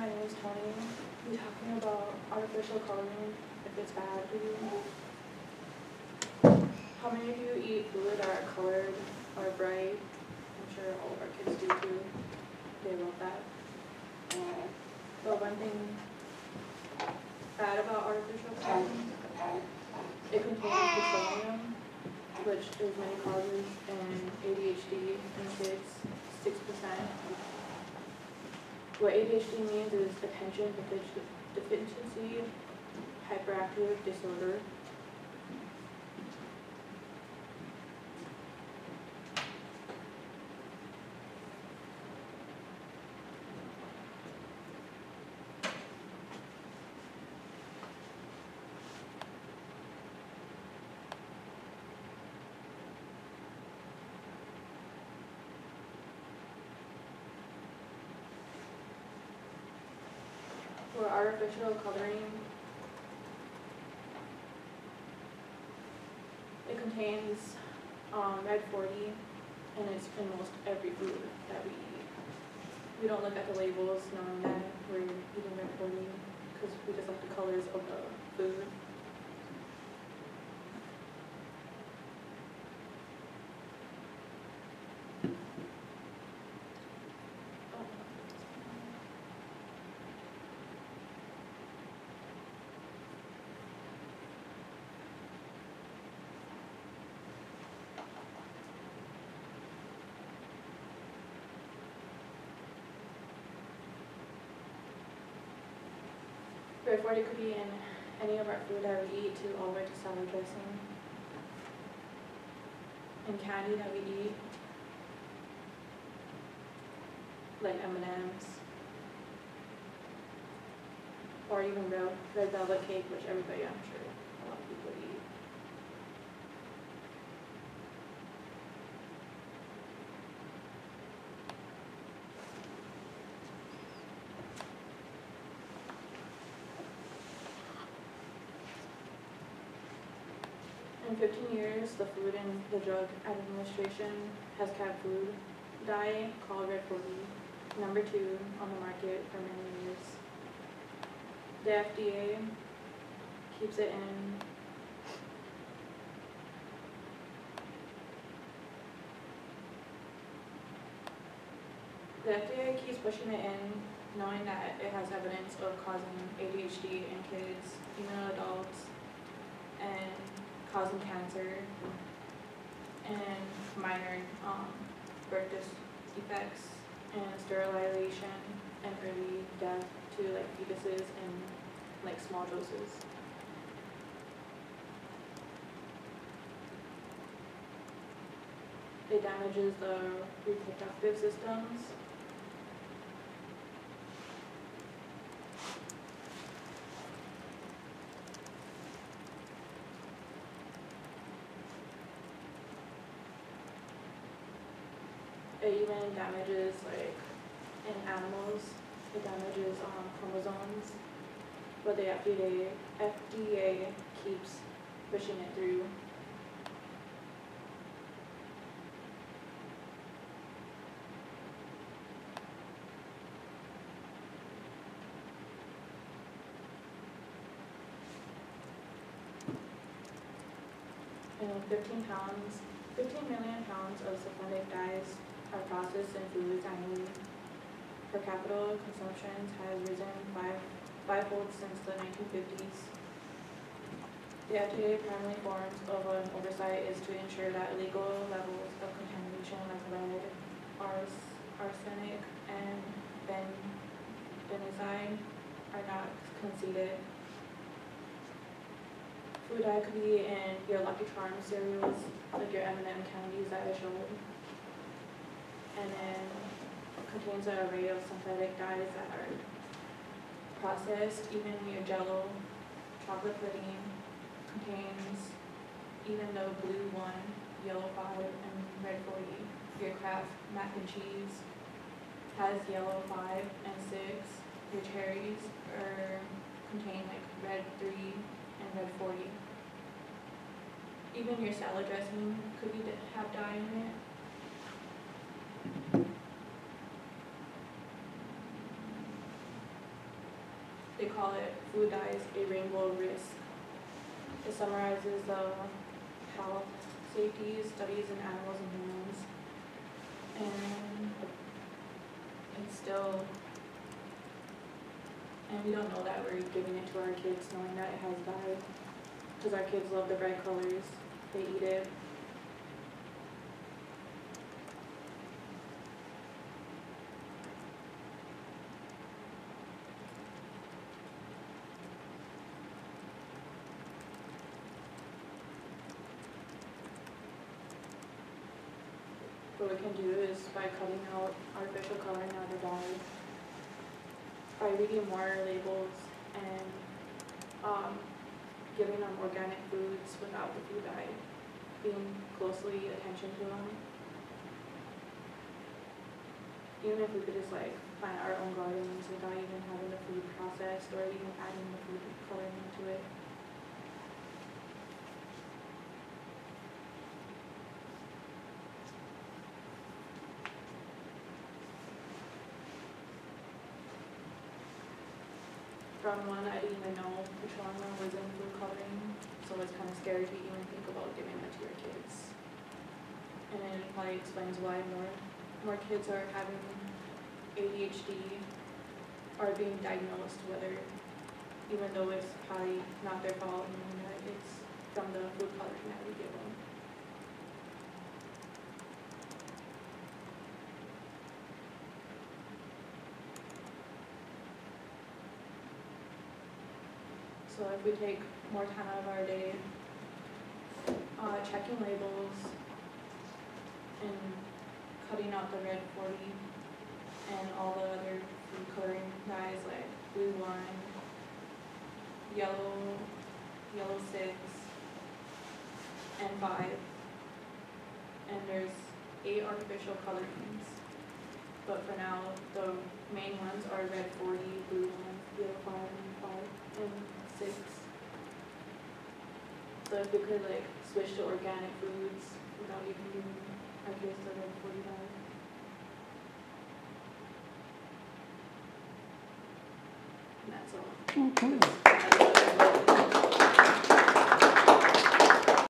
my name is Tony. We're talking about artificial coloring, if it's bad for you. How many of you eat food that are colored or bright? I'm sure all of our kids do too. They love that. Uh, But one thing bad about artificial coloring, it contains petroleum, which is many causes in ADHD in kids, six percent. What ADHD means is attention defici- deficiency hyperactive disorder. For artificial coloring, it contains um, red 40 and it's in most every food that we eat. We don't look at the labels knowing that we're eating red 40 because we just like the colors of the food. Red 40 could be in any of our food that we eat to all to salad dressing. And candy that we eat, like M&Ms. Or even red velvet cake, which everybody, I'm sure, a lot of people eat. In fifteen years, the Food and the Drug Administration has kept food dye called Red 40, number two on the market for many years. The FDA keeps it in The FDA keeps pushing it in, knowing that it has evidence of causing ADHD in kids, even adults, and causing cancer and minor um, birth defects and sterilization and early death to like fetuses and like small doses. It damages the reproductive systems. It even damages like in animals, it damages um, chromosomes. But the FDA, FDA keeps pushing it through. And fifteen pounds, fifteen million pounds of synthetic dyes are processed in foods annually. Per capita consumption has risen five, fivefold since the nineteen fifties. The FDA primary forms of an oversight is to ensure that illegal levels of contamination like lead, ars, arsenic, and ben, are not conceded. Food dye could be in your Lucky Charms cereals, like your M&M candies that I showed. And then contains an array of synthetic dyes that are processed, even your jello, chocolate pudding contains even the blue one, yellow five, and red forty. Your Kraft mac and cheese has yellow five and six. Your cherries are contain like red three and red forty. Even your salad dressing could be have dye in it. They call it Food Dyes, a Rainbow Risk. It summarizes um, the health, safety, studies in animals and humans. And it's still, and we don't know that we're giving it to our kids knowing that it has dye. Cause our kids love the bright colors, they eat it. What we can do is by cutting out artificial coloring out of dyes, by reading more labels and, um, giving them organic foods without the food dye, being closely attention to them. Even if we could just like plant our own gardens without even having the food processed or even adding the food coloring into it. From one, I didn't even know petroleum was in food coloring, so it's kind of scary to even think about giving it to your kids. And it probably explains why more, more kids are having ADHD or being diagnosed, whether, even though it's probably not their fault, and that it's from the food coloring that we give them. So if we take more time out of our day, uh, checking labels and cutting out the red forty and all the other food coloring dyes like blue one, yellow, yellow six, and five. And there's eight artificial colorings. But for now, the main ones are red forty, blue one, yellow five, and So if we could like switch to organic foods without even giving our kids the red forty dye. And that's all. Okay.